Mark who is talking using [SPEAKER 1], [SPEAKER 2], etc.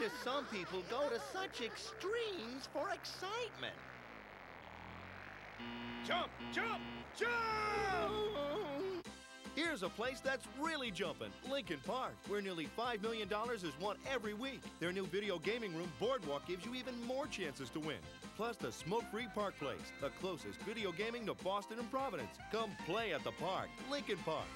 [SPEAKER 1] do some people go to such extremes for excitement?
[SPEAKER 2] Jump, jump, jump!
[SPEAKER 3] Here's a place that's really jumping Lincoln Park, where nearly $5 million is won every week. Their new video gaming room, Boardwalk, gives you even more chances to win. Plus, the smoke free park place, the closest video gaming to Boston and Providence. Come play at the park, Lincoln Park.